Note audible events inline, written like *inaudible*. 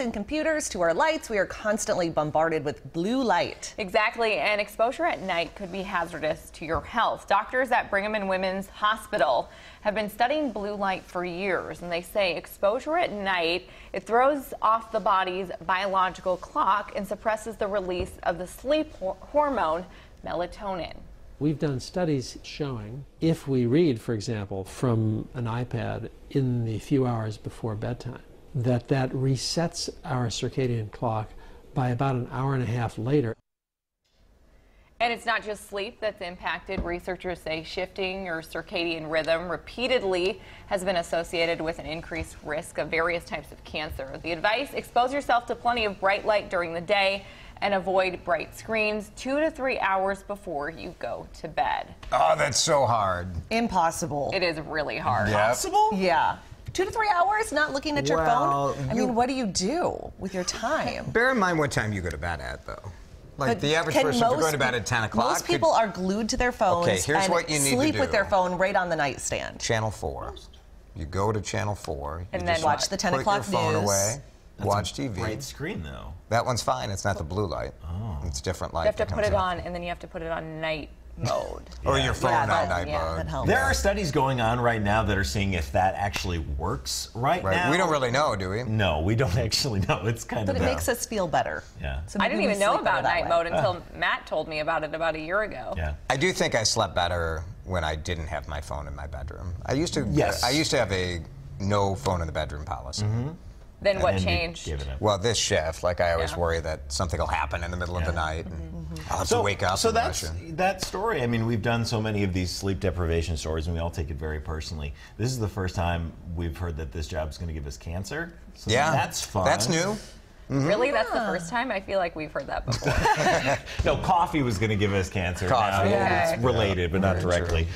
and computers to our lights, we are constantly bombarded with blue light. Exactly, and exposure at night could be hazardous to your health. Doctors at Brigham and Women's Hospital have been studying blue light for years, and they say exposure at night it throws off the body's biological clock and suppresses the release of the sleep hor- hormone melatonin. We've done studies showing if we read, for example, from an iPad in the few hours before bedtime, that that resets our circadian clock by about an hour and a half later. And it's not just sleep that's impacted. Researchers say shifting your circadian rhythm repeatedly has been associated with an increased risk of various types of cancer. The advice expose yourself to plenty of bright light during the day and avoid bright screens two to three hours before you go to bed. Oh, that's so hard. Impossible. It is really hard. Yeah. Possible? Yeah. Two to three hours not looking at your Well, phone? I you- mean, what do you do with your time? Bear in mind what time you go to bed at, though. Like But the average person, if you're most going to bed at 10 o'clock, Most could- people are glued to their phones Okay, here's and what you need to sleep with their phone right on the nightstand. Channel 4. You go to Channel 4. you And then just Watch the 10 o'clock news. put o'clock your phone news. away, That's watch a TV. Bright screen though. That one's fine. It's not the blue light. Oh. It's different light. You have to put it out. on, and then you have to put it on night mode. *laughs* Or your phone Yeah, on that- night yeah, mode. That helps. There are studies going on right now that are seeing if that actually works right, Right. now. We don't really know, do we? No, we don't *laughs* actually know. It's kind But of But it makes us feel better. Yeah. So I didn't even know sleep better about that night way. mode until Matt told me about it about a year ago. Yeah. I do think I slept better when I didn't have my phone in my bedroom. I used to. Yes. I used to have a no phone in the bedroom policy. Then what then changed? give it up. Well, this shift, like I always Yeah. worry that something will happen in the middle of the night, Mm-hmm. I'll have to wake up. So that's rush in. that story. I mean, we've done so many of these sleep deprivation stories, and we all take it very personally. This is the first time we've heard that this job is going to give us cancer. So Yeah, that's fun. That's new. Mm-hmm. Really? That's the first time? I feel like we've heard that before. *laughs* No, coffee was going to give us cancer. Coffee. Now Okay. It's related, but not Very true. directly.